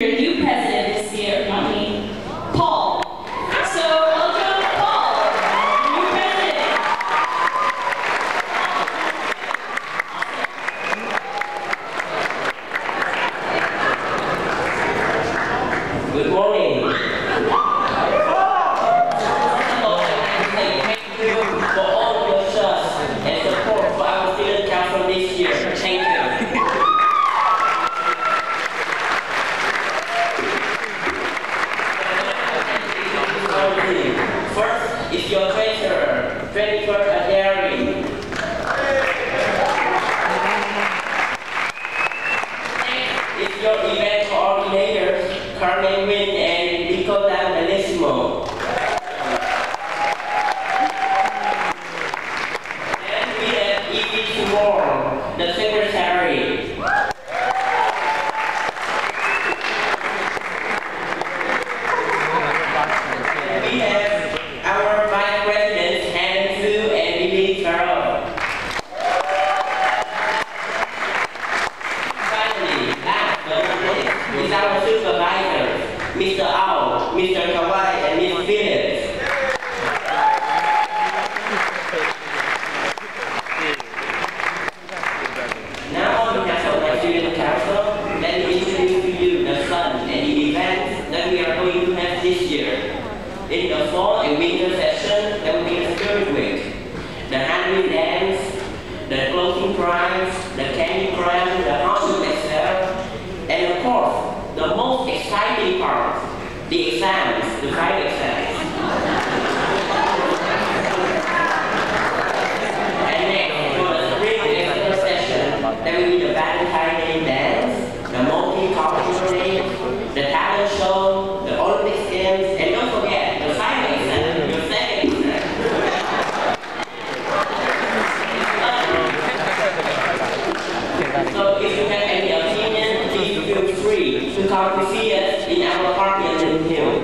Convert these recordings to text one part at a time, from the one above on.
Your new president this year, not me, Paul. So welcome, Paul, new president. Good morning. Hello, and thank you for all your trust and support for our student council this year. Thank you. First is your treasurer, Jennifer Aderi. Next is your event coordinators, Carmen Win and Nicola Bellissimo. And we have Evie Timor, the secretary. We have our vice presidents, Han Su and Lily Carroll. Finally, last but not least, is our supervisors, Mr. Ao, Mr. Kawai, and Ms. Phillips. Now on behalf of my student council, let me introduce to you the fun and the events that we are going to have this year. In the fall and winter session, there will be a spirit week, the Halloween dance, the clothing prize, the candy the exams, the final exams. And next, for the spring session, there will be the Valentine Day dance, the multi-cultural day, the talent show, us in our apartment in Hill,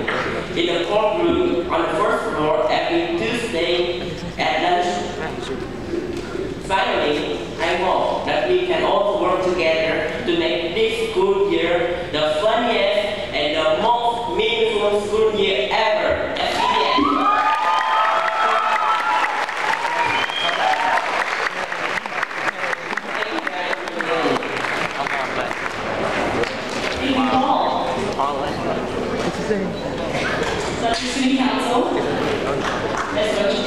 in the courtroom on the first floor every Tuesday at lunch. Finally, I hope that we can all work together to make this school year the funniest and the most meaningful school year ever at CTS. Thank you guys for listening. Thank you, Paul. Such a city council. That's what you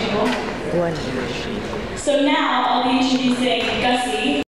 do. So now I'll be introducing Gussie.